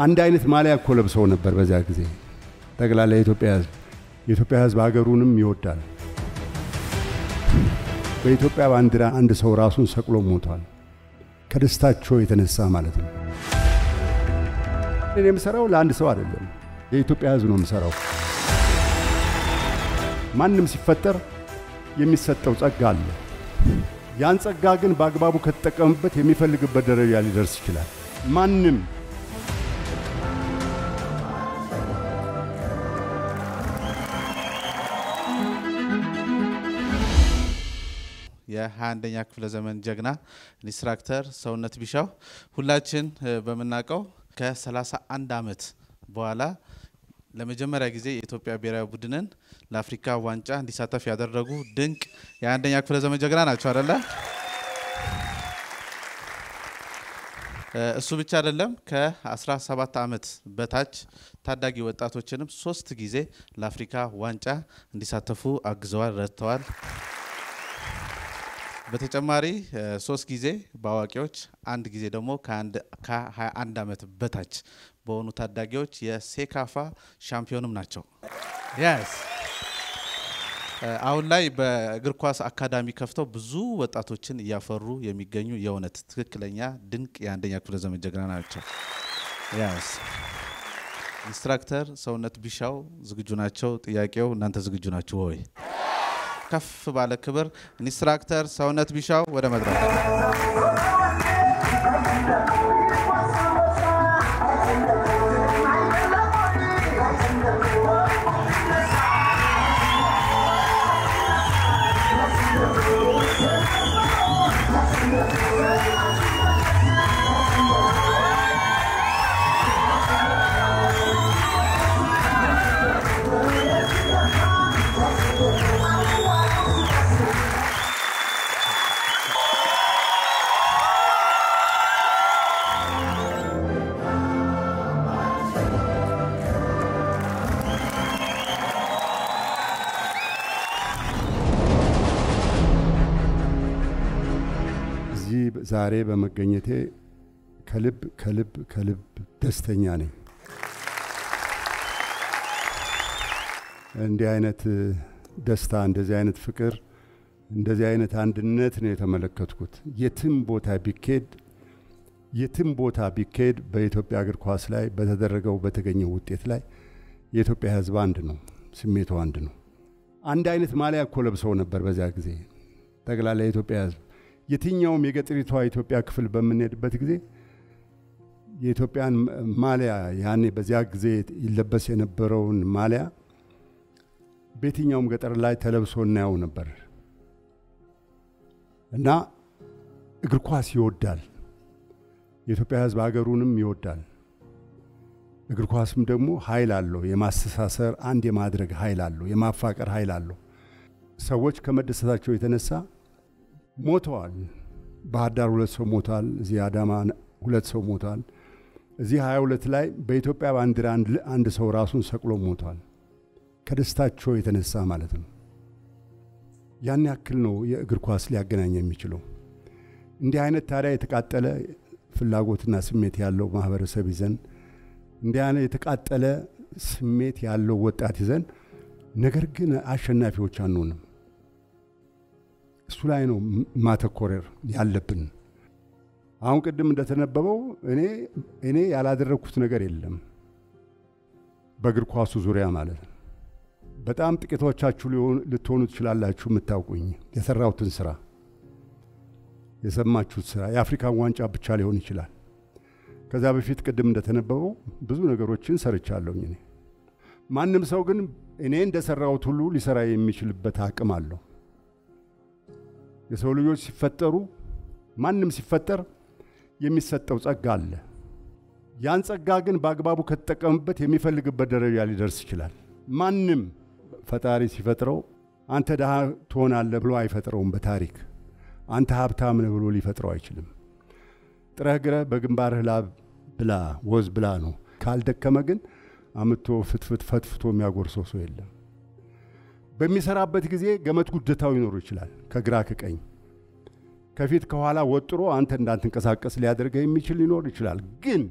አንድ አይነት ማሊያ እኮ ለብሰው ነበር በዚያ ጊዜ ጠቅላላ የኢትዮጵያ ሕዝብ። የኢትዮጵያ ሕዝብ ሀገሩንም ይወዳል። በኢትዮጵያ ባንዲራ አንድ ሰው ራሱን ሰቅሎ ሞቷል። ከደስታቸው የተነሳ ማለት ነው። እኔ የምሰራው ለአንድ ሰው አይደለም፣ የኢትዮጵያ ሕዝብ ነው የምሰራው። ማንም ሲፈጠር የሚሰጠው ጸጋ አለ። ያን ጸጋ ግን በአግባቡ ከተጠቀምበት የሚፈልግበት ደረጃ ሊደርስ ይችላል። ማንም የ21ኛ ክፍለ ዘመን ጀግና ኢንስትራክተር ሰውነት ቢሻው ሁላችን በምናውቀው ከ31 ዓመት በኋላ ለመጀመሪያ ጊዜ የኢትዮጵያ ብሔራዊ ቡድንን ለአፍሪካ ዋንጫ እንዲሳተፍ ያደረጉ ድንቅ የአንደኛ ክፍለ ዘመን ጀግና ናቸው አደለ? እሱ ብቻ አይደለም። ከ17 ዓመት በታች ታዳጊ ወጣቶችንም ሶስት ጊዜ ለአፍሪካ ዋንጫ እንዲሳተፉ አግዘዋል፣ ረድተዋል። በተጨማሪ ሶስት ጊዜ በአዋቂዎች አንድ ጊዜ ደግሞ ከ21 ዓመት በታች በሆኑ ታዳጊዎች የሴካፋ ሻምፒዮንም ናቸው። የስ አሁን ላይ በእግር ኳስ አካዳሚ ከፍተው ብዙ ወጣቶችን እያፈሩ የሚገኙ የእውነት ትክክለኛ ድንቅ የአንደኛ ክፍለ ዘመን ጀግና ናቸው። ኢንስትራክተር ሰውነት ቢሻው ዝግጁ ናቸው? ጥያቄው እናንተ ዝግጁ ናችሁ ወይ? ከፍ ባለ ክብር ኢንስትራክተር ሰውነት ቢሻው ወደ መድረክ። ዛሬ በመገኘቴ ከልብ ከልብ ከልብ ደስተኛ ነኝ። እንዲህ አይነት ደስታ፣ እንደዚህ አይነት ፍቅር፣ እንደዚህ አይነት አንድነት ነው የተመለከትኩት። የትም ቦታ ቢኬድ የትም ቦታ ቢካሄድ በኢትዮጵያ እግር ኳስ ላይ በተደረገው በተገኘው ውጤት ላይ የኢትዮጵያ ሕዝብ አንድ ነው፣ ስሜቱ አንድ ነው። አንድ አይነት ማሊያ እኮ ለብሰው ነበር በዚያ ጊዜ ጠቅላላ የኢትዮጵያ ሕዝብ የትኛውም የገጠሪቷ ኢትዮጵያ ክፍል በምንሄድበት ጊዜ የኢትዮጵያን ማሊያ ያኔ በዚያ ጊዜ ይለበስ የነበረውን ማሊያ በየትኛውም ገጠር ላይ ተለብሶ እናየው ነበር እና እግር ኳስ ይወዳል። የኢትዮጵያ ሕዝብ ሀገሩንም ይወዳል። እግር ኳስም ደግሞ ኃይል አለው። የማስተሳሰር አንድ የማድረግ ኃይል አለው። የማፋቀር ኃይል አለው። ሰዎች ከመደሰታቸው የተነሳ ሞተዋል። ባህር ዳር ሁለት ሰው ሞቷል። እዚህ አዳማ ሁለት ሰው ሞቷል። እዚህ ሀያ ሁለት ላይ በኢትዮጵያ ባንዲራ አንድ ሰው ራሱን ሰቅሎ ሞቷል። ከደስታቸው የተነሳ ማለት ነው። ያን ያክል ነው የእግር ኳስ ሊያገናኝ የሚችለው። እንዲህ አይነት ታዲያ የተቃጠለ ፍላጎትና ስሜት ያለው ማህበረሰብ ይዘን እንዲህ አይነት የተቃጠለ ስሜት ያለው ወጣት ይዘን ነገር ግን አሸናፊዎች አንሆንም። እሱ ላይ ነው ማተኮር ያለብን። አሁን ቅድም እንደተነበበው እኔ እኔ ያላደረግኩት ነገር የለም በእግር ኳሱ ዙሪያ ማለት ነው። በጣም ጥቂቶቻችሁ ልትሆኑ ትችላላችሁ የምታውቁኝ የሰራሁትን ስራ የሰማችሁት ስራ የአፍሪካን ዋንጫ ብቻ ሊሆን ይችላል። ከዛ በፊት ቅድም እንደተነበበው ብዙ ነገሮችን ሰርቻለሁኝ እኔ። ማንም ሰው ግን እኔ እንደሰራሁት ሁሉ ሊሰራ የሚችልበት አቅም አለው። የሰው ልጆች ሲፈጠሩ ማንም ሲፈጠር የሚሰጠው ጸጋ አለ። ያን ጸጋ ግን በአግባቡ ከተጠቀምበት የሚፈልግበት ደረጃ ሊደርስ ይችላል። ማንም ፈጣሪ ሲፈጥረው አንተ ድሃ ትሆናለህ ብሎ አይፈጥረውም። በታሪክ አንተ ሀብታም ነህ ብሎ ሊፈጥረው አይችልም። ጥረህ ግረህ በግንባርህ ላብ ብላ ወዝ ብላ ነው። ካልደከመ ግን አምቶ ፍትፍት ፈትፍቶ የሚያጎርሰው ሰው የለም። በሚሰራበት ጊዜ ገመድ ጉደታው ይኖሩ ይችላል። ከግራ ከቀኝ ከፊት ከኋላ ወጥሮ አንተ እንዳትንቀሳቀስ ሊያደርገህ የሚችል ሊኖር ይችላል። ግን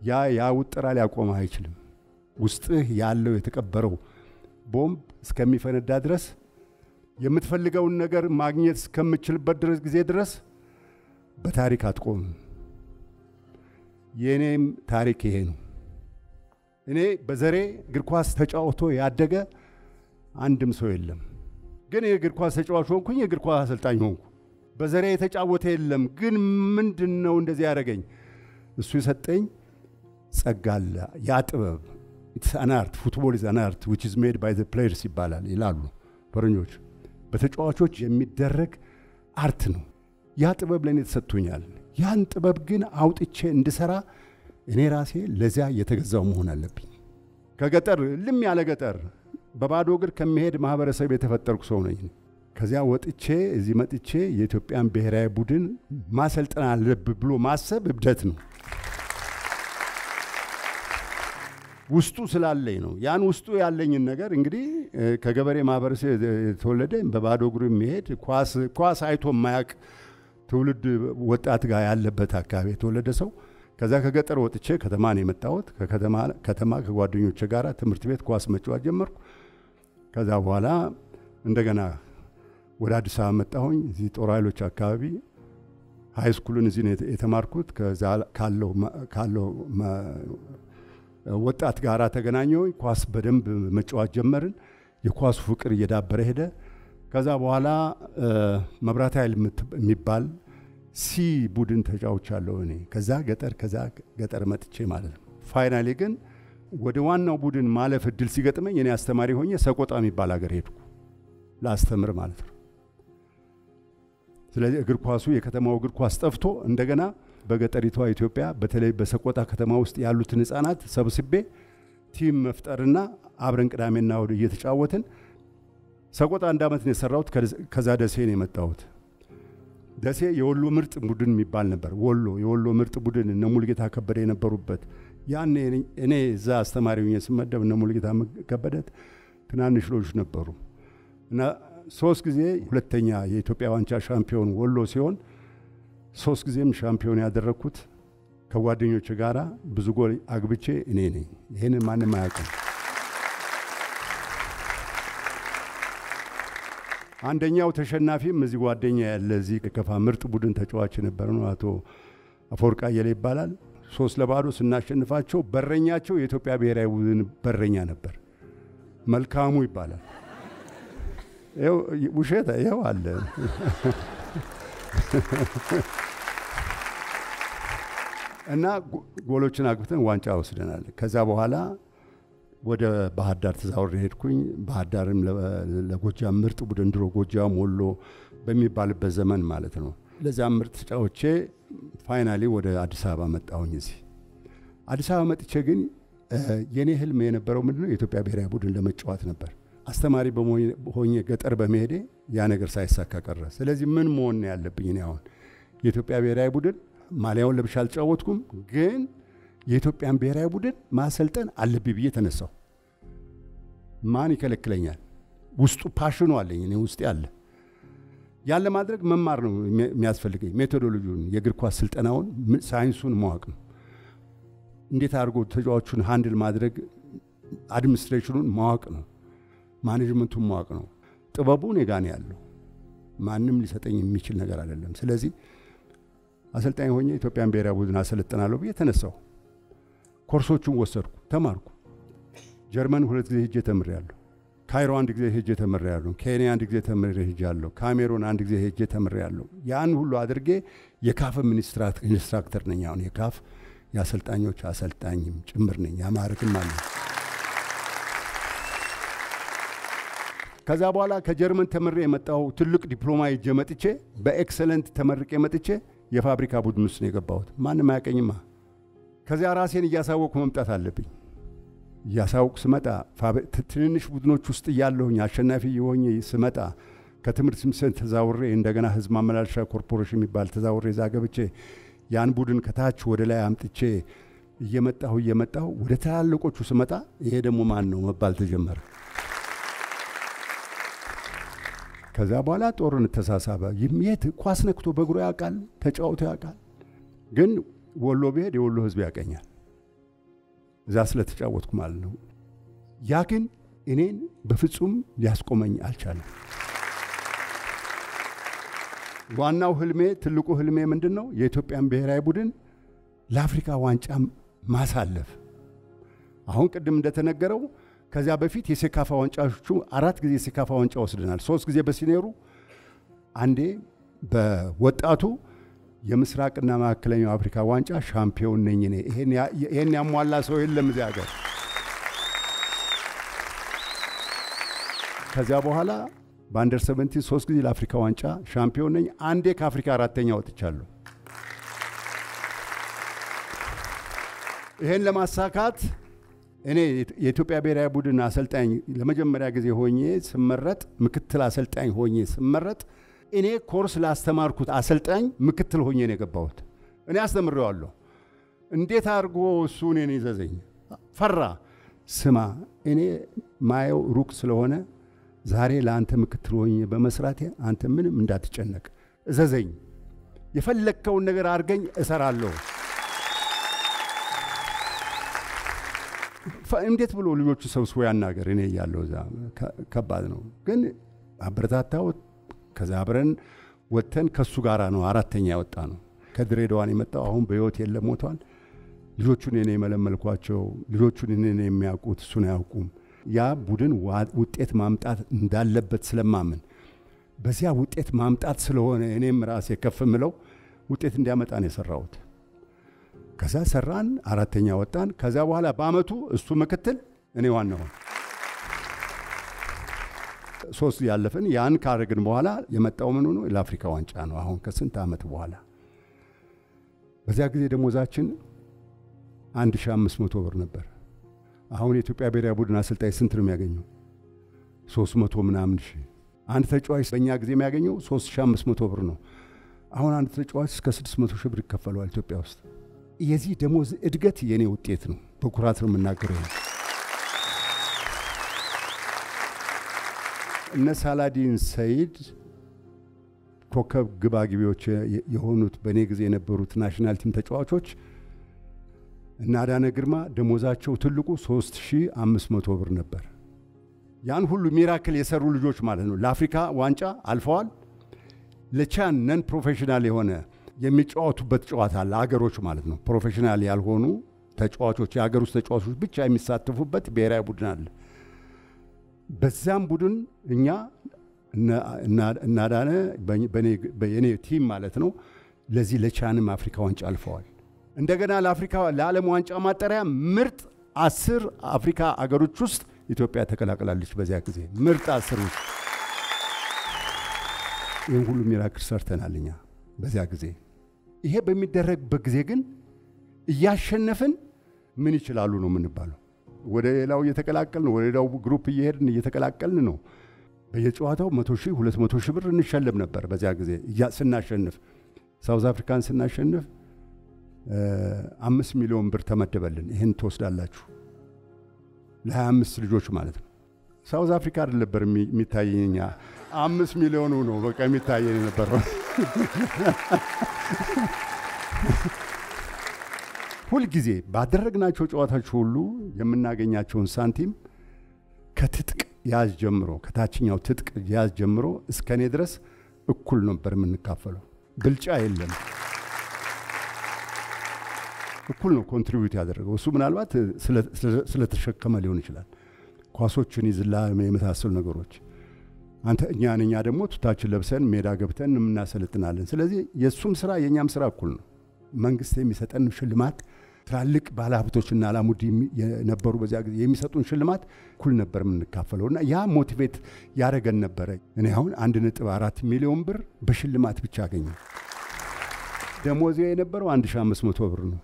ያ ያ ውጥራ ሊያቆመህ አይችልም። ውስጥህ ያለው የተቀበረው ቦምብ እስከሚፈነዳ ድረስ የምትፈልገውን ነገር ማግኘት እስከምችልበት ድረስ ጊዜ ድረስ በታሪክ አትቆምም። የእኔም ታሪክ ይሄ ነው። እኔ በዘሬ እግር ኳስ ተጫውቶ ያደገ አንድም ሰው የለም። ግን የእግር ኳስ ተጫዋች ሆንኩኝ፣ የእግር ኳስ አሰልጣኝ ሆንኩ። በዘሬ የተጫወተ የለም። ግን ምንድን ነው እንደዚህ ያደረገኝ? እሱ የሰጠኝ ጸጋ አለ። ያ ጥበብ it's an art football is an art which is made by the players ይባላል ይላሉ ፈረንጆች። በተጫዋቾች የሚደረግ art ነው። ያ ጥበብ ለእኔ ተሰጥቶኛል። ያን ጥበብ ግን አውጥቼ እንድሰራ እኔ ራሴ ለዚያ የተገዛሁ መሆን አለብኝ። ከገጠር ልም ካለ ገጠር በባዶ እግር ከሚሄድ ማህበረሰብ የተፈጠርኩ ሰው ነኝ። ከዚያ ወጥቼ እዚህ መጥቼ የኢትዮጵያን ብሔራዊ ቡድን ማሰልጠን አለብህ ብሎ ማሰብ እብደት ነው። ውስጡ ስላለኝ ነው። ያን ውስጡ ያለኝን ነገር እንግዲህ ከገበሬ ማህበረሰብ የተወለደ በባዶ እግሩ የሚሄድ ኳስ አይቶ የማያውቅ ትውልድ ወጣት ጋር ያለበት አካባቢ የተወለደ ሰው ከዛ ከገጠር ወጥቼ ከተማ ነው የመጣሁት። ከተማ ከጓደኞቼ ጋር ትምህርት ቤት ኳስ መጫወት ጀመርኩ። ከዛ በኋላ እንደገና ወደ አዲስ አበባ መጣሁኝ። እዚህ ጦር ኃይሎች አካባቢ high school ን እዚህ ነው የተማርኩት። ካለው ወጣት ጋር ተገናኘሁኝ። ኳስ በደንብ መጫወት ጀመርን። የኳሱ ፍቅር እየዳበረ ሄደ። ከዛ በኋላ መብራት ኃይል የሚባል C ቡድን ተጫውቻለሁ እኔ ከዛ ገጠር ከዛ ገጠር መጥቼ ማለት ነው። finally ግን ወደ ዋናው ቡድን ማለፍ እድል ሲገጥመኝ እኔ አስተማሪ ሆኜ ሰቆጣ የሚባል ሀገር ሄድኩ ላስተምር ማለት ነው። ስለዚህ እግር ኳሱ የከተማው እግር ኳስ ጠፍቶ እንደገና በገጠሪቷ ኢትዮጵያ በተለይ በሰቆጣ ከተማ ውስጥ ያሉትን ህፃናት ሰብስቤ team መፍጠርና አብረን ቅዳሜና እሑድ እየተጫወትን ሰቆጣ አንድ ዓመት ነው የሰራሁት። ከዛ ደሴ ነው የመጣሁት። ደሴ የወሎ ምርጥ ቡድን የሚባል ነበር። ወሎ የወሎ ምርጥ ቡድን እነ ሙሉጌታ ከበደ የነበሩበት ያኔ እኔ እዛ አስተማሪ ሆኜ ስመደብ እነ ሙልጌታ ከበደ ትናንሽ ልጆች ነበሩ እና ሶስት ጊዜ ሁለተኛ የኢትዮጵያ ዋንጫ ሻምፒዮን ወሎ ሲሆን ሶስት ጊዜም ሻምፒዮን ያደረግኩት ከጓደኞች ጋራ ብዙ ጎል አግብቼ እኔ ነኝ። ይህንን ማንም አያውቅም። አንደኛው ተሸናፊም እዚህ ጓደኛ ያለ እዚህ ከከፋ ምርጥ ቡድን ተጫዋች የነበረ ነው። አቶ አፈወርቅ አየለ ይባላል። ሶስት ለባዶ ስናሸንፋቸው በረኛቸው የኢትዮጵያ ብሔራዊ ቡድን በረኛ ነበር። መልካሙ ይባላል። ውሸት ይኸው አለ። እና ጎሎችን አግብተን ዋንጫ ወስደናል። ከዛ በኋላ ወደ ባህር ዳር ተዛውሬ ሄድኩኝ። ባህር ዳርም ለጎጃም ምርጥ ቡድን ድሮ ጎጃም ወሎ በሚባልበት ዘመን ማለት ነው። ለዛም ምርጥ ተጫውቼ finally ወደ አዲስ አበባ መጣሁኝ። እዚህ አዲስ አበባ መጥቼ ግን የኔ ህልም የነበረው ምንድነው የኢትዮጵያ ብሔራዊ ቡድን ለመጫወት ነበር። አስተማሪ ሆኜ ገጠር በመሄዴ ያ ነገር ሳይሳካ ቀረ። ስለዚህ ምን መሆን ያለብኝ? አሁን የኢትዮጵያ ብሔራዊ ቡድን ማሊያውን ለብሼ አልጫወትኩም፣ ግን የኢትዮጵያን ብሔራዊ ቡድን ማሰልጠን አለብኝ ብዬ ተነሳሁ። ማን ይከለክለኛል? ውስጡ passion ኑ አለኝ፣ እኔ ውስጤ አለ። ያን ለማድረግ መማር ነው የሚያስፈልገኝ። methodology ውን፣ የእግር ኳስ ስልጠናውን፣ ሳይንሱን ማወቅ ነው። እንዴት አድርጎ ተጫዋቹን handle ማድረግ፣ administration ኑን ማወቅ ነው። management ኡን ማወቅ ነው። ጥበቡ እኔ ጋ ነው ያለው። ማንም ሊሰጠኝ የሚችል ነገር አይደለም። ስለዚህ አሰልጣኝ ሆኜ ኢትዮጵያን ብሔራዊ ቡድን አሰለጥናለሁ ብዬ ተነሳሁ። ኮርሶቹን ወሰድኩ፣ ተማርኩ። ጀርመን ሁለት ጊዜ ሄጄ ተምሬያለሁ። ካይሮ አንድ ጊዜ ሄጄ ተምሬያለሁ። ኬንያ አንድ ጊዜ ተምሬ ሄጃለሁ። ካሜሩን አንድ ጊዜ ሄጄ ተምሬያለሁ። ያን ሁሉ አድርጌ የካፍ instructor ነኝ። አሁን የካፍ የአሰልጣኞች አሰልጣኝም ጭምር ነኝ። ያማረክም አለ። ከዛ በኋላ ከጀርመን ተምሬ የመጣው ትልቅ ዲፕሎማ ይዤ መጥቼ በ excellent ተመርቄ መጥቼ የፋብሪካ ቡድን ውስጥ ነው የገባሁት። ማንም አያቀኝማ። ከዚያ ራሴን እያሳወቅኩ መምጣት አለብኝ። እያሳወቅኩ ስመጣ ትንንሽ ቡድኖች ውስጥ እያለሁኝ አሸናፊ የሆኜ ስመጣ ከትምህርት ሚኒስቴር ተዛውሬ እንደገና ህዝብ ማመላለሻ ኮርፖሬሽን የሚባል ተዛውሬ እዛ ገብቼ ያን ቡድን ከታች ወደ ላይ አምጥቼ እየመጣሁ እየመጣሁ ወደ ትላልቆቹ ስመጣ ይሄ ደግሞ ማን ነው መባል ተጀመረ። ከዛ በኋላ ጦርነት ተሳሳበ። የት ኳስ ነክቶ በእግሮ ያውቃል፣ ተጫውቶ ያውቃል። ግን ወሎ ብሄድ የወሎ ህዝብ ያቀኛል። እዛ ስለተጫወትኩ ማለት ነው። ያ ግን እኔን በፍጹም ሊያስቆመኝ አልቻለም። ዋናው ህልሜ ትልቁ ህልሜ ምንድን ነው? የኢትዮጵያን ብሔራዊ ቡድን ለአፍሪካ ዋንጫ ማሳለፍ። አሁን ቅድም እንደተነገረው ከዚያ በፊት የሴካፋ ዋንጫዎቹ አራት ጊዜ የሴካፋ ዋንጫ ወስደናል። ሶስት ጊዜ በ senior ኡ፣ አንዴ በወጣቱ የምስራቅና መካከለኛው አፍሪካ ዋንጫ ሻምፒዮን ነኝ እኔ። ይሄን ያሟላ ሰው የለም እዚህ ሀገር። ከዚያ በኋላ በ under seventeen ሶስት ጊዜ ለአፍሪካ ዋንጫ ሻምፒዮን ነኝ። አንዴ ከአፍሪካ አራተኛ ወጥቻለሁ። ይሄን ለማሳካት እኔ የኢትዮጵያ ብሔራዊ ቡድን አሰልጣኝ ለመጀመሪያ ጊዜ ሆኜ ስመረጥ፣ ምክትል አሰልጣኝ ሆኜ ስመረጥ እኔ ኮርስ ላስተማርኩት አሰልጣኝ ምክትል ሆኜ ነው የገባሁት። እኔ አስተምሬዋለሁ። እንዴት አድርጎ እሱ እኔን ይዘዘኝ ፈራ። ስማ እኔ ማየው ሩቅ ስለሆነ ዛሬ ለአንተ ምክትል ሆኜ በመስራቴ አንተ ምንም እንዳትጨነቅ፣ እዘዘኝ፣ የፈለግከውን ነገር አድርገኝ፣ እሰራለሁ። እንዴት ብሎ ልጆቹ ሰብስቦ ያናገር? እኔ እያለሁ እዛ ከባድ ነው። ግን አበረታታሁት። ከዛ አብረን ወጥተን ከሱ ጋራ ነው አራተኛ ያወጣ ነው። ከድሬዳዋን የመጣው አሁን በሕይወት የለም ሞቷል። ልጆቹን እኔ የመለመልኳቸው ልጆቹን እኔ የሚያውቁት እሱን አያውቁም። ያ ቡድን ውጤት ማምጣት እንዳለበት ስለማምን በዚያ ውጤት ማምጣት ስለሆነ እኔም ራሴ ከፍ ምለው ውጤት እንዲያመጣ ነው የሰራሁት። ከዛ ሰራን፣ አራተኛ ወጣን። ከዛ በኋላ በአመቱ እሱ ምክትል፣ እኔ ዋና ሆን ሶስት ያለፍን ያን ካረግን በኋላ የመጣው ምን ነው ለአፍሪካ ዋንጫ ነው። አሁን ከስንት ዓመት በኋላ በዚያ ጊዜ ደሞዛችን 1500 ብር ነበር። አሁን የኢትዮጵያ ብሔራዊ ቡድን አሰልጣኝ ስንት ነው የሚያገኘው? 300 ምናምን ሺ። አንድ ተጫዋች በእኛ ጊዜ የሚያገኘው 3500 ብር ነው። አሁን አንድ ተጫዋች እስከ 600 ሺህ ብር ይከፈለዋል ኢትዮጵያ ውስጥ። የዚህ ደሞዝ እድገት የኔ ውጤት ነው። በኩራት ነው የምናገረው። እነ ሳላዲን ሰይድ ኮከብ ግብ አግቢዎች የሆኑት በእኔ ጊዜ የነበሩት national team ተጫዋቾች እና አዳነ ግርማ ደሞዛቸው ትልቁ 3500 ብር ነበር። ያን ሁሉ miracle የሰሩ ልጆች ማለት ነው። ለአፍሪካ ዋንጫ አልፈዋል። ለቻን non professional የሆነ የሚጫወቱበት ጨዋታ አለ፣ አገሮች ማለት ነው። professional ያልሆኑ ተጫዋቾች፣ የሀገር ውስጥ ተጫዋቾች ብቻ የሚሳተፉበት ብሔራዊ ቡድን አለ። በዛም ቡድን እኛ እነ አዳነ በእኔ team ማለት ነው ለዚህ ለቻንም አፍሪካ ዋንጫ አልፈዋል። እንደገና ለአፍሪካ ለዓለም ዋንጫ ማጣሪያ ምርጥ አስር አፍሪካ አገሮች ውስጥ ኢትዮጵያ ተቀላቅላለች። በዚያ ጊዜ ምርጥ አስር ውስጥ ይህን ሁሉ miracle ሰርተናል እኛ በዚያ ጊዜ። ይሄ በሚደረግበት ጊዜ ግን እያሸነፍን ምን ይችላሉ ነው የምንባለው። ወደ ሌላው እየተቀላቀልን ወደ ሌላው group እየሄድን እየተቀላቀልን ነው። በየጨዋታው መቶ ሺህ ሁለት መቶ ሺህ ብር እንሸለም ነበር በዚያ ጊዜ ስናሸንፍ። ሳውዝ አፍሪካን ስናሸንፍ አምስት ሚሊዮን ብር ተመደበልን። ይህን ትወስዳላችሁ ለሀያ አምስት ልጆች ማለት ነው። ሳውዝ አፍሪካ አይደል ነበር የሚታየኝ አምስት ሚሊዮኑ ነው በቃ የሚታየን የነበረው። ሁልጊዜ ባደረግናቸው ጨዋታዎች ሁሉ የምናገኛቸውን ሳንቲም ከትጥቅ ያዝ ጀምሮ ከታችኛው ትጥቅ ያዝ ጀምሮ እስከ እኔ ድረስ እኩል ነበር የምንካፈለው። ብልጫ የለም። እኩል ነው contribute ያደረገው። እሱ ምናልባት ስለተሸከመ ሊሆን ይችላል። ኳሶችን ይዞላ የመሳሰሉ ነገሮች አንተ እኛን እኛ ደግሞ ቱታችን ለብሰን ሜዳ ገብተን እናሰልጥናለን። ስለዚህ የእሱም ስራ የእኛም ስራ እኩል ነው። መንግስት የሚሰጠን ሽልማት ትላልቅ ባለሀብቶችና አላሙዲ የነበሩ በዚያ ጊዜ የሚሰጡን ሽልማት እኩል ነበር የምንካፈለው እና ያ ሞቲቬት ያደረገን ነበረ። እኔ አሁን አንድ ነጥብ አራት ሚሊዮን ብር በሽልማት ብቻ አገኘ። ደሞዜ የነበረው 1500 ብር ነው።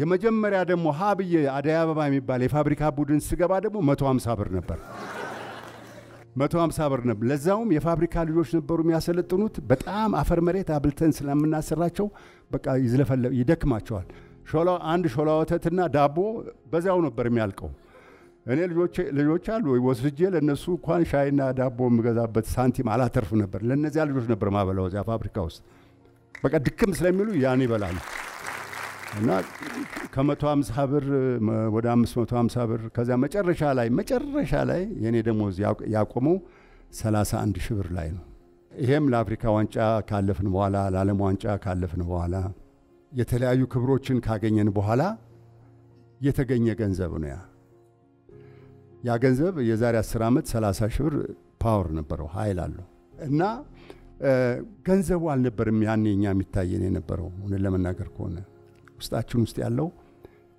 የመጀመሪያ ደግሞ ሀ ብዬ አደይ አበባ የሚባል የፋብሪካ ቡድን ስገባ ደግሞ 150 ብር ነበር። 150 ብር ነበር። ለዛውም የፋብሪካ ልጆች ነበሩ የሚያሰለጥኑት። በጣም አፈር መሬት አብልተን ስለምናሰራቸው በቃ ይዝለፈለ ይደክማቸዋል። ሾላ አንድ ሾላ ወተትና ዳቦ በዚያው ነበር የሚያልቀው። እኔ ልጆች አሉ ወስጄ ለእነሱ እንኳን ሻይና ዳቦ የምገዛበት ሳንቲም አላተርፍ ነበር። ለእነዚያ ልጆች ነበር ማበላው እዚያ ፋብሪካ ውስጥ። በቃ ድክም ስለሚሉ ያን ይበላሉ። እና ከመቶ ሀምሳ ብር ወደ አምስት መቶ ሀምሳ ብር ከዚያ መጨረሻ ላይ መጨረሻ ላይ የእኔ ደሞዝ ያቆመው ሰላሳ አንድ ሺህ ብር ላይ ነው። ይሄም ለአፍሪካ ዋንጫ ካለፍን በኋላ ለዓለም ዋንጫ ካለፍን በኋላ የተለያዩ ክብሮችን ካገኘን በኋላ የተገኘ ገንዘብ ነው። ያ ያ ገንዘብ የዛሬ አስር ዓመት 30 ሺህ ብር ፓወር ነበረው ኃይል አለው እና ገንዘቡ አልነበርም ያኔ እኛ የሚታየን የነበረው እውነት ለመናገር ከሆነ ውስጣችን ውስጥ ያለው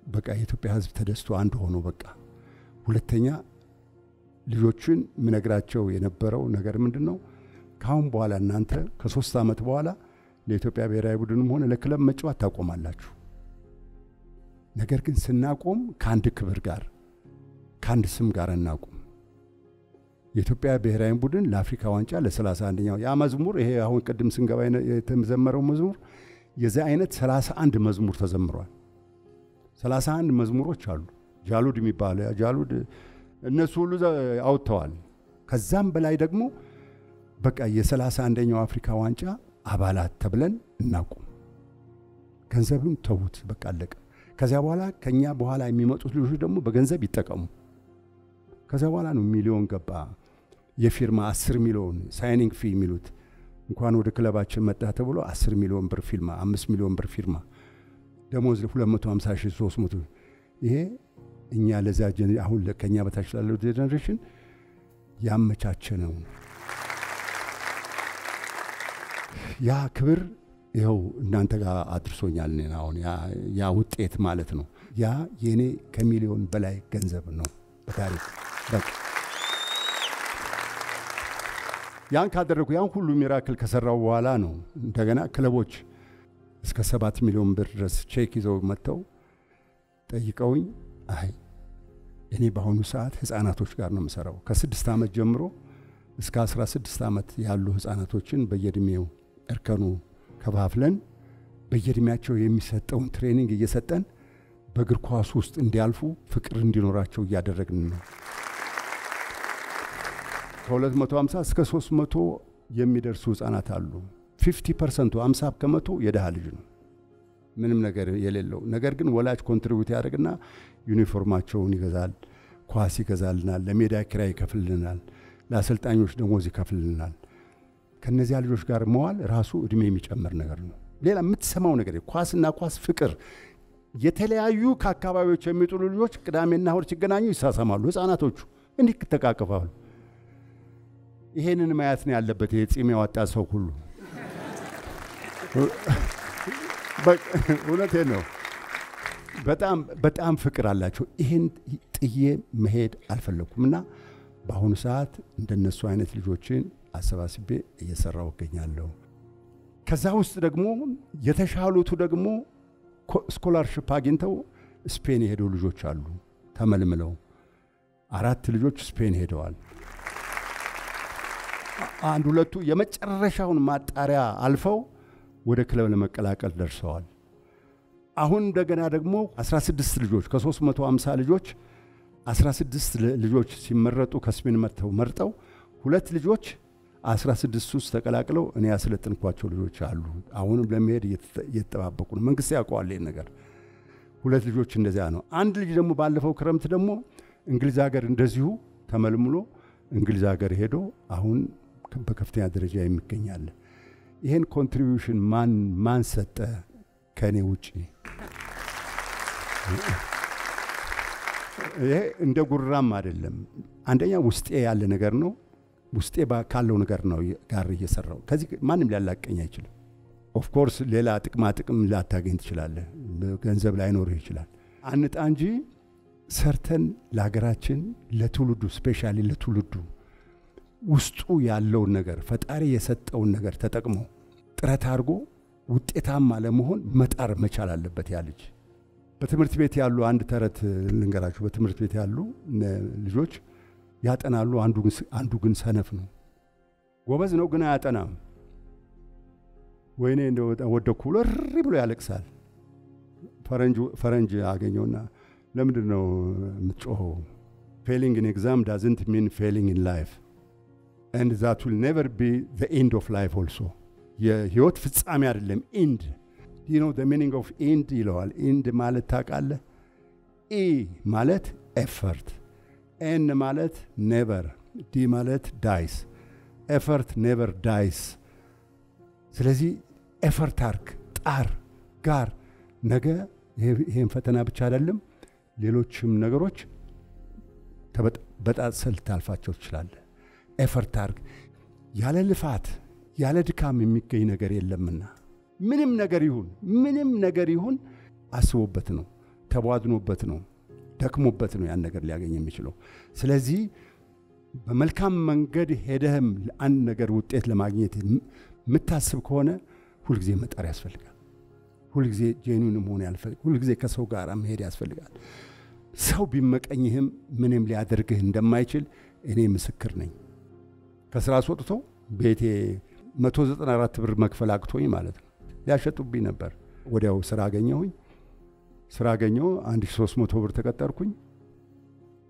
በቃ የኢትዮጵያ ሕዝብ ተደስቶ አንድ ሆኖ በቃ ሁለተኛ ልጆችን ምነግራቸው የነበረው ነገር ምንድን ነው? ከአሁን በኋላ እናንተ ከሶስት ዓመት በኋላ ለኢትዮጵያ ብሔራዊ ቡድንም ሆነ ለክለብ መጫወት ታቆማላችሁ። ነገር ግን ስናቆም ከአንድ ክብር ጋር ከአንድ ስም ጋር እናቁም። የኢትዮጵያ ብሔራዊ ቡድን ለአፍሪካ ዋንጫ ለሰላሳ አንደኛው ያ መዝሙር ይሄ አሁን ቅድም ስንገባ የተዘመረው መዝሙር የዚህ አይነት ሰላሳ አንድ መዝሙር ተዘምሯል። ሰላሳ አንድ መዝሙሮች አሉ። ጃሉድ የሚባለ ጃሉድ እነሱ ሁሉ አውጥተዋል። ከዛም በላይ ደግሞ በቃ የሰላሳ አንደኛው አፍሪካ ዋንጫ አባላት ተብለን እናቁም። ገንዘብም ተዉት፣ በቃ አለቀ። ከዚያ በኋላ ከኛ በኋላ የሚመጡት ልጆች ደግሞ በገንዘብ ይጠቀሙ። ከዚያ በኋላ ነው ሚሊዮን ገባ የፊርማ አስር ሚሊዮን signing fee የሚሉት እንኳን ወደ ክለባችን መጣ ተብሎ አስር ሚሊዮን ብር ፊርማ፣ አምስት ሚሊዮን ብር ፊርማ፣ ደሞዝ 250 ሺህ 300 ይሄ እኛ ለዛ አሁን ከኛ በታች ላለው generation ያመቻቸ ነው። ያ ክብር ይኸው እናንተ ጋር አድርሶኛል። አሁን ያ ውጤት ማለት ነው። ያ የእኔ ከሚሊዮን በላይ ገንዘብ ነው በታሪክ በቃ ያን ካደረጉ ያን ሁሉ miracle ከሰራው በኋላ ነው እንደገና ክለቦች እስከ ሰባት ሚሊዮን ብር ድረስ ቼክ ይዘው መጥተው ጠይቀውኝ፣ አይ እኔ በአሁኑ ሰዓት ህፃናቶች ጋር ነው የምሰራው ከስድስት ዓመት ጀምሮ እስከ 16 ዓመት ያሉ ህፃናቶችን በየእድሜው እርከኑ ከፋፍለን በየእድሜያቸው የሚሰጠውን training እየሰጠን በእግር ኳስ ውስጥ እንዲያልፉ ፍቅር እንዲኖራቸው እያደረግን ነው። ከ250 እስከ 300 የሚደርሱ ህፃናት አሉ። 50 percent ኡ 50 ከመቶ የድሃ ልጅ ነው፣ ምንም ነገር የሌለው ነገር ግን ወላጅ contribute ያደርግና ዩኒፎርማቸውን ይገዛል፣ ኳስ ይገዛልናል፣ ለሜዳ ኪራይ ይከፍልልናል፣ ለአሰልጣኞች ደሞዝ ይከፍልልናል። ከነዚያ ልጆች ጋር መዋል ራሱ እድሜ የሚጨምር ነገር ነው። ሌላ የምትሰማው ነገር ኳስና ኳስ ፍቅር የተለያዩ ከአካባቢዎች የሚጥሉ ልጆች ቅዳሜና እሁድ ሲገናኙ ይሳሰማሉ። ህፃናቶቹ እንዲህ ተቃቅፋሉ። ይሄንን ማየት ነው ያለበት። ይሄ ጺም ያወጣ ሰው ሁሉ እውነቴን ነው። በጣም በጣም ፍቅር አላቸው። ይህን ጥዬ መሄድ አልፈለኩም እና በአሁኑ ሰዓት እንደነሱ አይነት ልጆችን አሰባስቤ እየሰራው እገኛለሁ። ከዛ ውስጥ ደግሞ የተሻሉቱ ደግሞ ስኮላርሽፕ አግኝተው ስፔን የሄዱ ልጆች አሉ። ተመልምለው አራት ልጆች ስፔን ሄደዋል። አንድ ሁለቱ የመጨረሻውን ማጣሪያ አልፈው ወደ ክለብ ለመቀላቀል ደርሰዋል። አሁን እንደገና ደግሞ 16 ልጆች ከ350 ልጆች 16 ልጆች ሲመረጡ ከስፔን መጥተው መርጠው ሁለት ልጆች 16 ውስጥ ተቀላቅለው እኔ ያሰለጥንኳቸው ልጆች አሉ። አሁንም ለመሄድ እየተጠባበቁ ነው። መንግስት ያውቀዋል ይህን ነገር። ሁለት ልጆች እንደዚያ ነው። አንድ ልጅ ደግሞ ባለፈው ክረምት ደግሞ እንግሊዝ ሀገር እንደዚሁ ተመልምሎ እንግሊዝ ሀገር ሄዶ አሁን በከፍተኛ ደረጃ የሚገኛል። ይህን contribution ማን ማን ሰጠ ከእኔ ውጪ? ይሄ እንደ ጉራም አይደለም። አንደኛ ውስጤ ያለ ነገር ነው። ውስጤ ካለው ነገር ነው ጋር እየሰራው ከዚህ ማንም ሊያላቀኝ አይችልም። of course ሌላ ጥቅማ ጥቅም ላታገኝ ትችላለህ። ገንዘብ ላይኖርህ ይችላል። አንጣ እንጂ ሰርተን ለሀገራችን ለትውልዱ specially ለትውልዱ ውስጡ ያለውን ነገር ፈጣሪ የሰጠውን ነገር ተጠቅሞ ጥረት አድርጎ ውጤታማ ለመሆን መጣር መቻል አለበት ያ ልጅ። በትምህርት ቤት ያሉ አንድ ተረት ልንገራችሁ። በትምህርት ቤት ያሉ ልጆች ያጠናሉ፣ አንዱ ግን ሰነፍ ነው። ጎበዝ ነው ግን አያጠናም። ወይኔ ወደኩ ብሎ እሪ ብሎ ያለቅሳል። ፈረንጅ አገኘውና ለምንድን ነው የምትጮኸው? failing in exam doesn't mean failing in life and that will never be the end of life also የህይወት ፍጻሜ አይደለም። end you know meaning of end ይለዋል። end ማለት ታውቃለህ? E ማለት effort፣ N ማለት never፣ D ማለት dies። effort never dies። ስለዚህ effort አርግ፣ ጣር፣ ጋር ነገ ይሄን ፈተና ብቻ አይደለም ሌሎችም ነገሮች በጣጥሰህ ልታልፋቸው ትችላለህ። effort አርግ። ያለ ልፋት ያለ ድካም የሚገኝ ነገር የለምና ምንም ነገር ይሁን ምንም ነገር ይሁን አስቦበት ነው፣ ተቧድኖበት ነው፣ ደክሞበት ነው ያን ነገር ሊያገኝ የሚችለው። ስለዚህ በመልካም መንገድ ሄደህም አንድ ነገር ውጤት ለማግኘት የምታስብ ከሆነ ሁልጊዜ መጣር ያስፈልጋል። ሁልጊዜ ጄኑን መሆን ያልፈልግ፣ ሁልጊዜ ከሰው ጋር መሄድ ያስፈልጋል። ሰው ቢመቀኝህም ምንም ሊያደርግህ እንደማይችል እኔ ምስክር ነኝ። ከስራ አስወጥቶ ቤቴ 194 ብር መክፈል አቅቶኝ ማለት ነው። ሊያሸጡብኝ ነበር። ወዲያው ስራ አገኘሁኝ። ስራ አገኘሁ። 1300 ብር ተቀጠርኩኝ።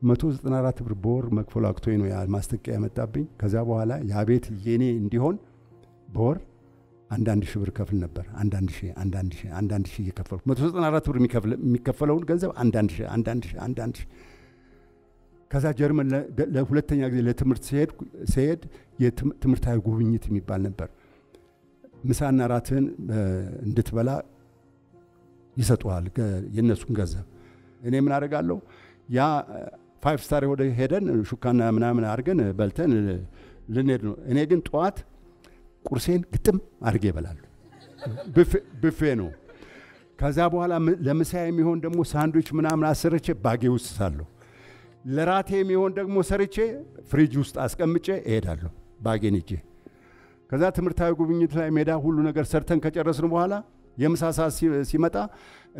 194 ብር በወር መክፈል አቅቶኝ ነው ማስጠንቀቂያ የመጣብኝ። ከዛ በኋላ ያ ቤት የኔ እንዲሆን በወር አንዳንድ ሺህ ብር ከፍል ነበር። አንዳንድ ሺህ አንዳንድ ሺህ አንዳንድ ሺህ እየከፈልኩ 194 ብር የሚከፈለውን ገንዘብ አንዳንድ ሺህ አንዳንድ ሺህ አንዳንድ ሺህ ከዛ ጀርመን ለሁለተኛ ጊዜ ለትምህርት ሲሄድ የትምህርታዊ ጉብኝት የሚባል ነበር። ምሳና ራትህን እንድትበላ ይሰጡሃል፣ የእነሱን ገንዘብ። እኔ ምን አደርጋለሁ? ያ five star ወደ ሄደን ሹካና ምናምን አድርገን በልተን ልንሄድ ነው። እኔ ግን ጠዋት ቁርሴን ግጥም አድርጌ ይበላሉ። ብፌ ነው። ከዛ በኋላ ለምሳ የሚሆን ደግሞ ሳንድዊች ምናምን አሰርቼ ባጌ ውስጥ ሳለሁ ለራቴ የሚሆን ደግሞ ሰርቼ ፍሪጅ ውስጥ አስቀምጬ እሄዳለሁ ባጌን ይዤ። ከዛ ትምህርታዊ ጉብኝት ላይ ሜዳ ሁሉ ነገር ሰርተን ከጨረስን በኋላ የምሳ ሰዓት ሲመጣ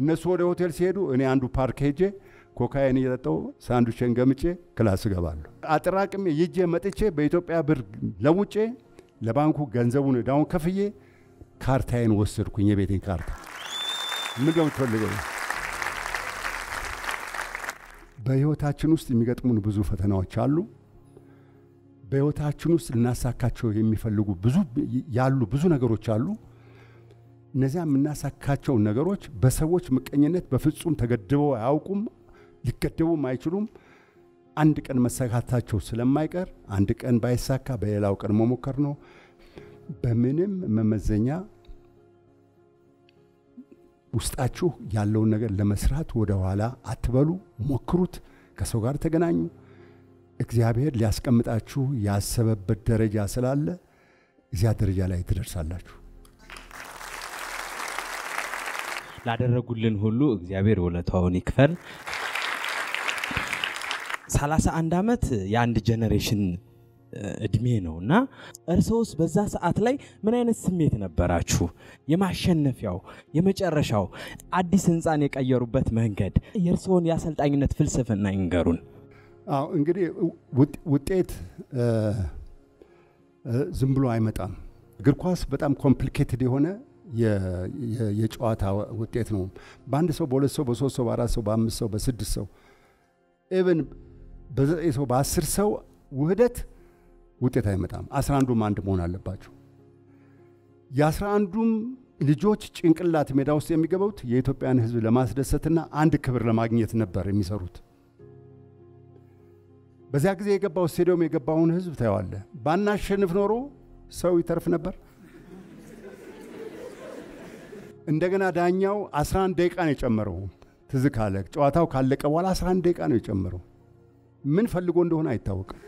እነሱ ወደ ሆቴል ሲሄዱ እኔ አንዱ ፓርክ ሄጄ ኮካዬን እየጠጣሁ ሳንድዊቼን ገምጬ class እገባለሁ። አጠራቅሜ ይዤ መጥቼ በኢትዮጵያ ብር ለውጬ ለባንኩ ገንዘቡን እዳውን ከፍዬ ካርታዬን ወሰድኩኝ፣ የቤቴን ካርታ። ምን የምትፈልገው? በህይወታችን ውስጥ የሚገጥሙን ብዙ ፈተናዎች አሉ። በህይወታችን ውስጥ ልናሳካቸው የሚፈልጉ ብዙ ያሉ ብዙ ነገሮች አሉ። እነዚያ የምናሳካቸው ነገሮች በሰዎች ምቀኝነት በፍጹም ተገድበው አያውቁም፣ ሊገደቡም አይችሉም። አንድ ቀን መሳካታቸው ስለማይቀር አንድ ቀን ባይሳካ በሌላው ቀን መሞከር ነው። በምንም መመዘኛ ውስጣችሁ ያለውን ነገር ለመስራት ወደ ኋላ አትበሉ፣ ሞክሩት። ከሰው ጋር ተገናኙ። እግዚአብሔር ሊያስቀምጣችሁ ያሰበበት ደረጃ ስላለ እዚያ ደረጃ ላይ ትደርሳላችሁ። ላደረጉልን ሁሉ እግዚአብሔር ውለታውን ይክፈል። ሰላሳ አንድ ዓመት የአንድ generation እድሜ ነው እና እርስዎስ በዛ ሰዓት ላይ ምን አይነት ስሜት ነበራችሁ? የማሸነፊያው የመጨረሻው አዲስ ህንፃን የቀየሩበት መንገድ የእርስዎን የአሰልጣኝነት ፍልስፍና ይንገሩን። አዎ እንግዲህ ውጤት ዝም ብሎ አይመጣም። እግር ኳስ በጣም complicated የሆነ የጨዋታ ውጤት ነው። በአንድ ሰው፣ በሁለት ሰው፣ በሶስት ሰው፣ በአራት ሰው፣ በአምስት ሰው፣ በስድስት ሰው even በዘጠኝ ሰው፣ በአስር ሰው ውህደት ውጤት አይመጣም። አስራ አንዱም አንድ መሆን አለባቸው። የአስራ አንዱም ልጆች ጭንቅላት ሜዳ ውስጥ የሚገቡት የኢትዮጵያን ሕዝብ ለማስደሰትና አንድ ክብር ለማግኘት ነበር የሚሰሩት። በዚያ ጊዜ የገባው ስቴዲየም የገባውን ሕዝብ ታየዋለ። ባናሸንፍ ኖሮ ሰው ይተርፍ ነበር። እንደገና ዳኛው 11 ደቂቃ ነው የጨመረው። ትዝ ካለ ጨዋታው ካለቀ በኋላ 11 ደቂቃ ነው የጨመረው። ምን ፈልጎ እንደሆነ አይታወቅም።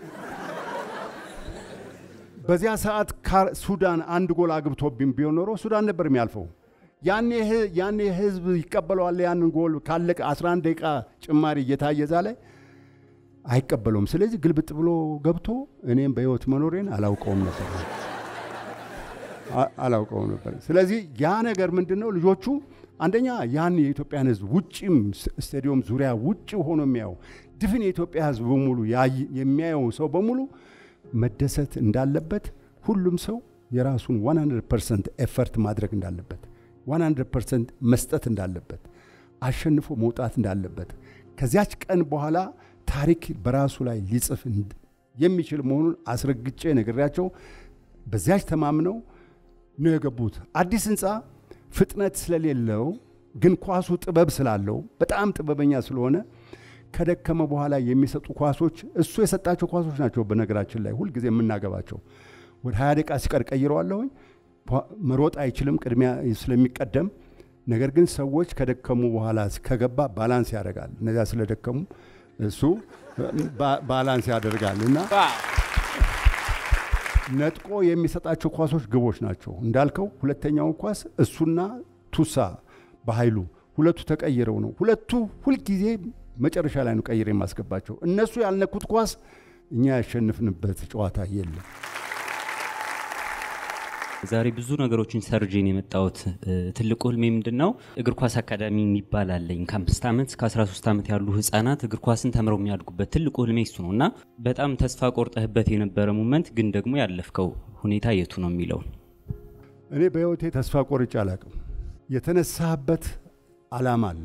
በዚያ ሰዓት ሱዳን አንድ ጎል አግብቶብኝ ቢሆን ኖሮ ሱዳን ነበር የሚያልፈው። ያኔ ህዝብ ይቀበለዋል። ያንን ጎል ካለቀ 11 ደቂቃ ጭማሪ እየታየ እዛ ላይ አይቀበለውም። ስለዚህ ግልብጥ ብሎ ገብቶ እኔም በህይወት መኖሬን አላውቀውም ነበር አላውቀውም ነበር። ስለዚህ ያ ነገር ምንድን ነው ልጆቹ አንደኛ ያን የኢትዮጵያን ህዝብ ውጭም ስታዲየም ዙሪያ ውጭ ሆኖ የሚያየው ድፍን የኢትዮጵያ ህዝብ በሙሉ የሚያየው ሰው በሙሉ መደሰት እንዳለበት ሁሉም ሰው የራሱን 100 percent effort ማድረግ እንዳለበት 100 percent መስጠት እንዳለበት አሸንፎ መውጣት እንዳለበት ከዚያች ቀን በኋላ ታሪክ በራሱ ላይ ሊጽፍ የሚችል መሆኑን አስረግጬ ነግሬያቸው በዚያች ተማምነው ነው የገቡት። አዲስ ህንፃ ፍጥነት ስለሌለው ግን ኳሱ ጥበብ ስላለው በጣም ጥበበኛ ስለሆነ ከደከመ በኋላ የሚሰጡ ኳሶች እሱ የሰጣቸው ኳሶች ናቸው። በነገራችን ላይ ሁልጊዜ የምናገባቸው ወደ ሀያ ደቂቃ ሲቀር ቀይረዋለሁኝ። መሮጥ አይችልም ቅድሚያ ስለሚቀደም። ነገር ግን ሰዎች ከደከሙ በኋላ ከገባ ባላንስ ያደርጋል። እነዚያ ስለደከሙ እሱ balance ያደርጋል እና ነጥቆ የሚሰጣቸው ኳሶች ግቦች ናቸው። እንዳልከው ሁለተኛው ኳስ እሱና ቱሳ በኃይሉ ሁለቱ ተቀይረው ነው። ሁለቱ ሁልጊዜ መጨረሻ ላይ ነው ቀይር የማስገባቸው። እነሱ ያልነኩት ኳስ እኛ ያሸነፍንበት ጨዋታ የለም። ዛሬ ብዙ ነገሮችን ሰርጄን የመጣሁት ትልቁ ህልሜ ምንድን ነው? እግር ኳስ አካዳሚ የሚባል አለኝ። ከአምስት ዓመት እስከ 13 ዓመት ያሉ ህጻናት እግር ኳስን ተምረው የሚያድጉበት ትልቁ ህልሜ እሱ ነው እና በጣም ተስፋ ቆርጠህበት የነበረ moment ግን ደግሞ ያለፍከው ሁኔታ የቱ ነው የሚለውን እኔ በህይወቴ ተስፋ ቆርጬ አላቅም። የተነሳህበት አላማ አለ።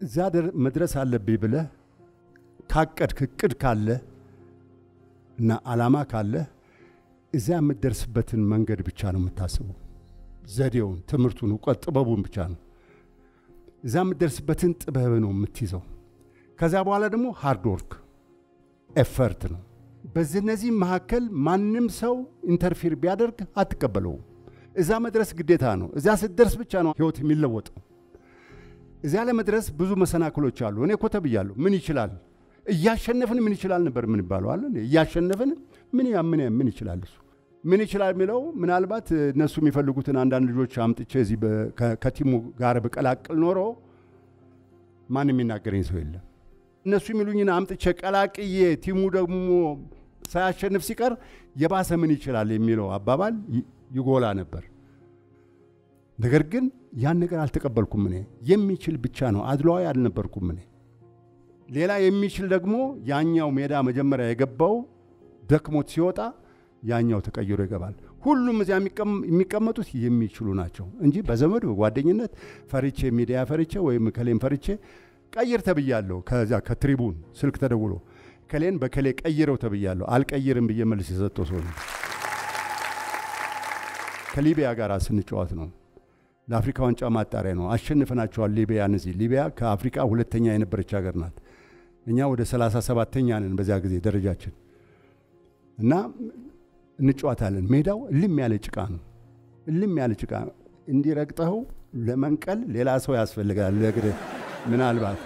እዛ መድረስ አለብኝ ብለህ ካቀድክ እቅድ ካለ እና አላማ ካለ እዚያ የምትደርስበትን መንገድ ብቻ ነው የምታስበው። ዘዴውን፣ ትምህርቱን፣ እውቀት፣ ጥበቡን ብቻ ነው። እዛ የምትደርስበትን ጥበብ ነው የምትይዘው። ከዛ በኋላ ደግሞ hard work effort ነው። በዚህ መካከል ማንም ሰው interfere ቢያደርግ አትቀበለውም። እዛ መድረስ ግዴታ ነው። እዚያ ስትደርስ ብቻ ነው ህይወት የሚለወጠው። እዚያ ለመድረስ ብዙ መሰናክሎች አሉ። እኔ እኮ ተብዬአለሁ። ምን ይችላል እያሸነፍን ምን ይችላል ነበር ምን ይባለው አለ እያሸነፍን ምን ምን ምን ይችላል እሱ ምን ይችላል የሚለው ምናልባት እነሱ የሚፈልጉትን አንዳንድ ልጆች አምጥቼ እዚህ ከቲሙ ጋር ብቀላቅል ኖሮ ማንም የሚናገረኝ ሰው የለም። እነሱ የሚሉኝን አምጥቼ ቀላቅዬ ቲሙ ደግሞ ሳያሸንፍ ሲቀር የባሰ ምን ይችላል የሚለው አባባል ይጎላ ነበር። ነገር ግን ያን ነገር አልተቀበልኩም። እኔ የሚችል ብቻ ነው፣ አድሏዊ አልነበርኩም እኔ ሌላ የሚችል ደግሞ ያኛው ሜዳ መጀመሪያ የገባው ደክሞት ሲወጣ ያኛው ተቀይሮ ይገባል። ሁሉም እዚያ የሚቀመጡት የሚችሉ ናቸው እንጂ በዘመድ በጓደኝነት ፈርቼ ሚዲያ ፈርቼ ወይም ከሌን ፈርቼ ቀይር ተብያለሁ። ከዚያ ከትሪቡን ስልክ ተደውሎ ከሌን በከሌ ቀይረው ተብያለሁ። አልቀይርም ብዬ መልስ የሰጠው ሰው ከሊቢያ ጋር ስንጫወት ነው። ለአፍሪካ ዋንጫ ማጣሪያ ነው። አሸንፈናቸዋል ሊቢያን። እዚህ ሊቢያ ከአፍሪካ ሁለተኛ የነበረች ሀገር ናት። እኛ ወደ ሰላሳ ሰባተኛ ነን በዚያ ጊዜ ደረጃችን እና እንጫወታለን። ሜዳው እልም ያለ ጭቃ ነው። እልም ያለ ጭቃ እንዲረግጠው ለመንቀል ሌላ ሰው ያስፈልጋል። ለእግር ምናልባት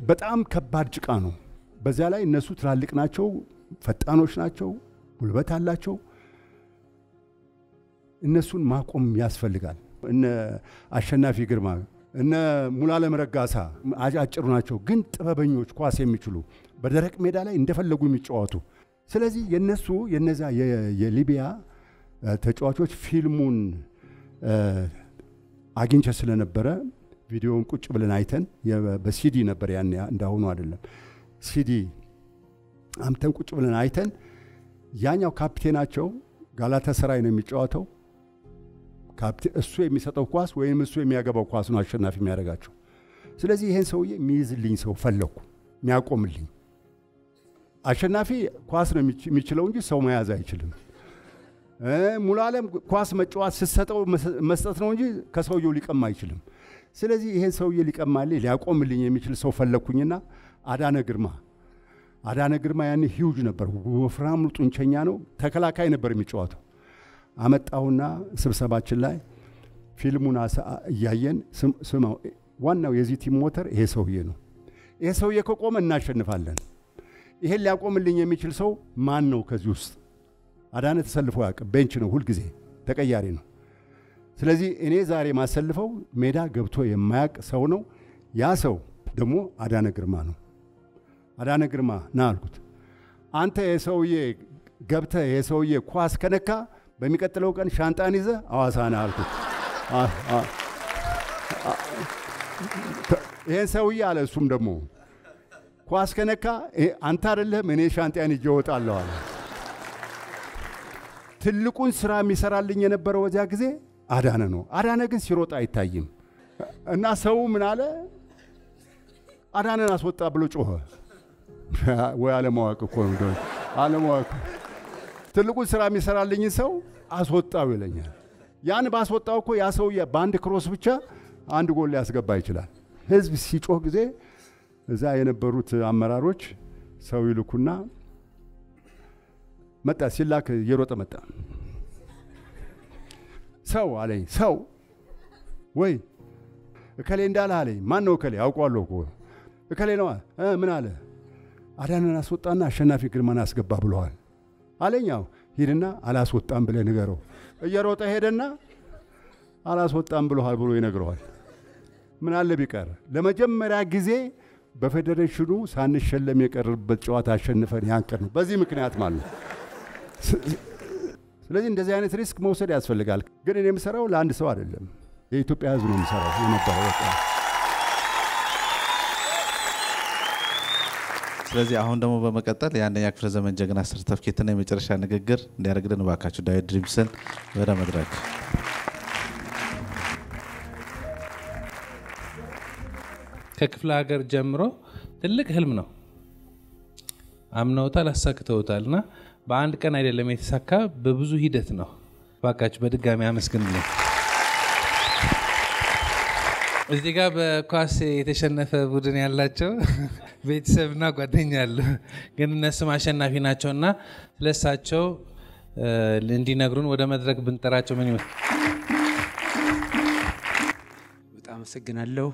በጣም ከባድ ጭቃ ነው። በዚያ ላይ እነሱ ትላልቅ ናቸው፣ ፈጣኖች ናቸው፣ ጉልበት አላቸው። እነሱን ማቆም ያስፈልጋል። እነ አሸናፊ ግርማ እነ ሙላለም ረጋሳ አጫጭሩ ናቸው፣ ግን ጥበበኞች፣ ኳስ የሚችሉ በደረቅ ሜዳ ላይ እንደፈለጉ የሚጫወቱ። ስለዚህ የነሱ የነዛ የሊቢያ ተጫዋቾች ፊልሙን አግኝቼ ስለነበረ ቪዲዮውን ቁጭ ብለን አይተን በሲዲ ነበር ያን እንዳሁኑ አይደለም። ሲዲ አምተን ቁጭ ብለን አይተን ያኛው ካፕቴናቸው ጋላታሰራይ ነው የሚጫወተው እሱ የሚሰጠው ኳስ ወይም እሱ የሚያገባው ኳስ ነው አሸናፊ የሚያደርጋቸው። ስለዚህ ይሄን ሰውዬ የሚይዝልኝ ሰው ፈለግኩ፣ የሚያቆምልኝ። አሸናፊ ኳስ ነው የሚችለው እንጂ ሰው መያዝ አይችልም። ሙሉ ዓለም ኳስ መጫወት ስትሰጠው መስጠት ነው እንጂ ከሰውየው ሊቀማ አይችልም። ስለዚህ ይሄን ሰውዬ ሊቀማልኝ ሊያቆምልኝ የሚችል ሰው ፈለግኩኝና አዳነ ግርማ አዳነ ግርማ ያኔ ሂውጅ ነበር፣ ወፍራም ጡንቸኛ ነው፣ ተከላካይ ነበር የሚጫወተው አመጣሁና ስብሰባችን ላይ ፊልሙን እያየን ስማው፣ ዋናው የዚህ team ሞተር ይሄ ሰውዬ ነው። ይሄ ሰውዬ ከቆመ እናሸንፋለን። ይሄን ሊያቆምልኝ የሚችል ሰው ማን ነው ከዚህ ውስጥ? አዳነ ተሰልፎ ያውቅም። bench ነው፣ ሁልጊዜ ተቀያሪ ነው። ስለዚህ እኔ ዛሬ ማሰልፈው ሜዳ ገብቶ የማያውቅ ሰው ነው። ያ ሰው ደግሞ አዳነ ግርማ ነው። አዳነ ግርማ ና አልኩት። አንተ የሰውዬ ገብተህ የሰውዬ ኳስ ከነካ በሚቀጥለው ቀን ሻንጣን ይዘህ አዋሳ ና አልኩት። ይህን ሰውዬ አለ። እሱም ደግሞ ኳስ ከነካ አንተ አይደለህም እኔ ሻንጣን ይዤ እወጣለሁ አለ። ትልቁን ስራ የሚሰራልኝ የነበረው በዚያ ጊዜ አዳነ ነው። አዳነ ግን ሲሮጥ አይታይም እና ሰው ምን አለ አዳነን አስወጣ ብሎ ጮኸ። ወይ አለማወቅ እኮ አለማወቅ። ትልቁን ስራ የሚሰራልኝ ሰው አስወጣው ይለኛል። ያን ባስወጣው እኮ ያ ሰውዬ በአንድ ክሮስ ብቻ አንድ ጎል ሊያስገባ ይችላል። ህዝብ ሲጮህ ጊዜ እዛ የነበሩት አመራሮች ሰው ይልኩና መጣ። ሲላክ እየሮጠ መጣ። ሰው አለኝ። ሰው ወይ እከሌ እንዳለ አለኝ። ማን ነው እከሌ? አውቀዋለሁ እኮ እከሌ ነዋ። ምን አለ? አዳንን አስወጣና አሸናፊ ግርማን አስገባ ብለዋል አዎ ሂድና አላስወጣም ብለህ ንገረው። እየሮጠ ሄደና አላስወጣም ብለዋል ብሎ ይነግረዋል። ምን አለ ቢቀር ለመጀመሪያ ጊዜ በፌዴሬሽኑ ሳንሸለም የቀረበት ጨዋታ አሸንፈን ያንቀር ነው። በዚህ ምክንያት ማለት ስለዚህ እንደዚህ አይነት risk መውሰድ ያስፈልጋል። ግን እኔ የምሰራው ለአንድ ሰው አይደለም፣ የኢትዮጵያ ሕዝብ ነው የምሰራው የነበረው ስለዚህ አሁን ደግሞ በመቀጠል የአንደኛ ክፍለ ዘመን ጀግና ሰርተፍኬትና የመጨረሻ ንግግር እንዲያደርግልን እባካችሁ ዳዊት ድሪምስን ወደ መድረክ ከክፍለ ሀገር ጀምሮ ትልቅ ህልም ነው። አምነውታል፣ አሳክተውታል እና በአንድ ቀን አይደለም የተሳካ በብዙ ሂደት ነው። እባካችሁ በድጋሚ አመስግንልኝ። እዚህ ጋር በኳስ የተሸነፈ ቡድን ያላቸው ቤተሰብና ጓደኛ አሉ፣ ግን እነሱም አሸናፊ ናቸው እና ስለሳቸው እንዲነግሩን ወደ መድረክ ብንጠራቸው ምን ይመስል? በጣም አመሰግናለሁ።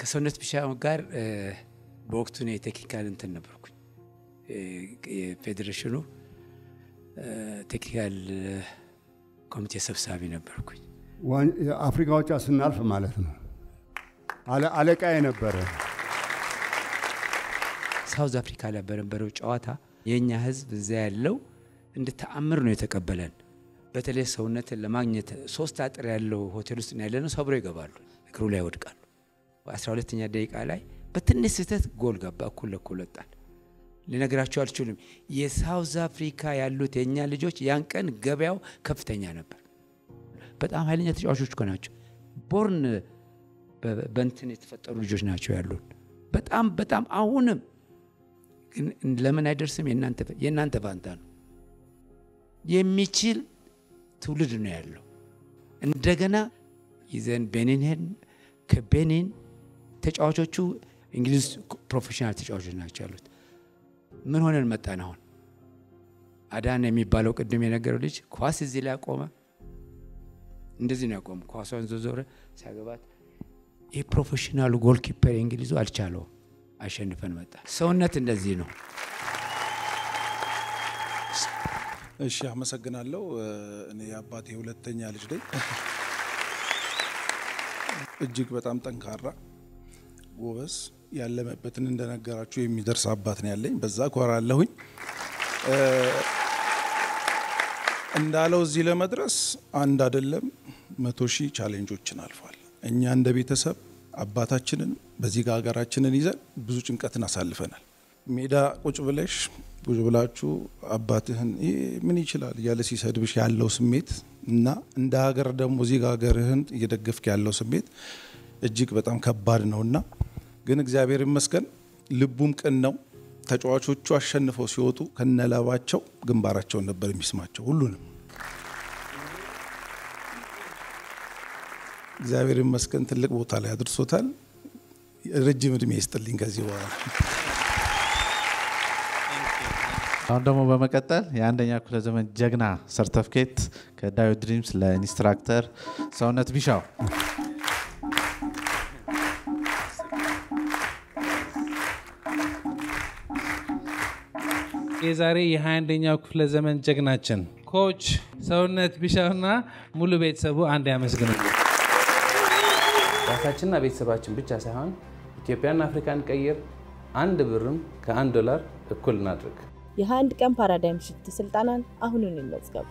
ከሰውነት ቢሻው ጋር በወቅቱ ነው የቴክኒካል እንትን ነበርኩኝ። የፌዴሬሽኑ ቴክኒካል ኮሚቴ ሰብሳቢ ነበርኩኝ። አፍሪካ ዋንጫ ስናልፍ ማለት ነው። አለቃ የነበረ South Africa ላይ በነበረው ጨዋታ የእኛ ህዝብ እዚያ ያለው እንደ ተአምር ነው የተቀበለን። በተለይ ሰውነትን ለማግኘት ሶስት አጥር ያለው ሆቴል ውስጥ ያለ ነው። ሰብሮ ይገባሉ፣ እግሩ ላይ ይወድቃሉ። በአስራ ሁለተኛ ደቂቃ ላይ በትንሽ ስህተት ጎል ገባ። እኩል ለእኩል ወጣል። ልነግራቸው አልችልም። የሳውዝ አፍሪካ ያሉት የእኛ ልጆች ያን ቀን ገበያው ከፍተኛ ነበር። በጣም ኃይለኛ ተጫዋቾች እኮ ናቸው። ቦርን በእንትን የተፈጠሩ ልጆች ናቸው ያሉን። በጣም በጣም አሁንም ለምን አይደርስም? የእናንተ ፋንታ ነው። የሚችል ትውልድ ነው ያለው። እንደገና ይዘን ቤኒን ከቤኒን ተጫዋቾቹ እንግሊዝ professional ተጫዋቾች ናቸው ያሉት። ምን ሆነን መጣን? አሁን አዳነ የሚባለው ቅድም የነገረው ልጅ ኳስ እዚህ ላይ አቆመ። እንደዚህ ነው ያቆሙ። ኳሷን አዞረ ሲያገባት ይህ professional ኡ goalkeeper አልቻለውም። አሸንፈን መጣ። ሰውነት እንደዚህ ነው። እሺ፣ አመሰግናለሁ። እኔ የአባቴ ሁለተኛ ልጅ ነኝ። እጅግ በጣም ጠንካራ ጎበዝ፣ ያለመበትን እንደነገራችሁ የሚደርስ አባት ነው ያለኝ። በዛ ኮራለሁኝ። እንዳለው እዚህ ለመድረስ አንድ አይደለም መቶ ሺህ challenge ኦችን አልፏል። እኛ እንደ ቤተሰብ አባታችንን በዚህ ጋር ሀገራችንን ይዘን ብዙ ጭንቀትን አሳልፈናል። ሜዳ ቁጭ ብለሽ ቁጭ ብላችሁ አባትህን ምን ይችላል እያለ ሲሰድብሽ ያለው ስሜት እና እንደ ሀገር ደግሞ እዚህ ጋር ሀገርህን እየደገፍክ ያለው ስሜት እጅግ በጣም ከባድ ነውና ግን እግዚአብሔር ይመስገን ልቡም ቅን ነው። ተጫዋቾቹ አሸንፈው ሲወጡ ከነላባቸው ግንባራቸውን ነበር የሚስማቸው ሁሉንም። እግዚአብሔር ይመስገን ትልቅ ቦታ ላይ አድርሶታል። ረጅም እድሜ ይስጥልኝ ከዚህ በኋላ። አሁን ደግሞ በመቀጠል የአንደኛ ክፍለ ዘመን ጀግና ሰርተፍኬት ከዳዊት ድሪምስ ለኢንስትራክተር ሰውነት ቢሻው የዛሬ የ21ኛው ክፍለ ዘመን ጀግናችን ኮች ሰውነት ቢሻውና ሙሉ ቤተሰቡ አንድ ያመስግኑ። ራሳችንና ቤተሰባችን ብቻ ሳይሆን ኢትዮጵያና አፍሪካን ቀይር። አንድ ብርም ከአንድ ዶላር እኩል እናድርግ። የ21 ቀን ፓራዳይም ሽፍት ስልጠናን አሁኑን ይመዝገቡ።